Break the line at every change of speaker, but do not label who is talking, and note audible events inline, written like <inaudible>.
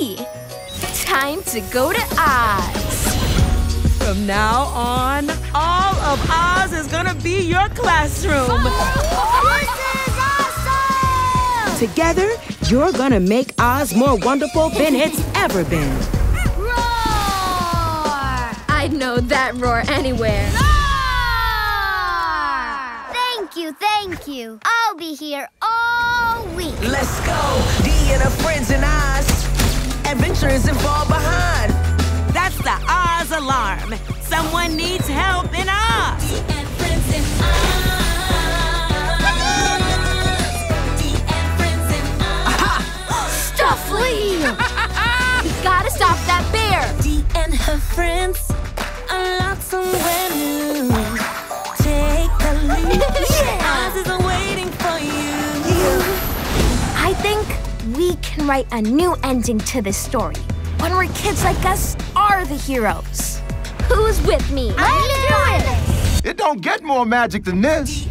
me. Time to go to Oz.
From now on, all of Oz is gonna be your classroom.
This is awesome!
Together, you're gonna make Oz more wonderful than it's ever been.
Roar!
I'd know that roar anywhere.
Roar! Thank you, thank you. I'll be here all week.
Let's go. Dee
Someone needs help in Oz.
Stuff Lee! <laughs> we gotta stop that bear.
Dee and her friends locked somewhere new. Take the lead. Oz is waiting for you.
I think we can write a new ending to this story. One where kids like us are the heroes. Who's with me?
Let's do it!
It don't get more magic than this.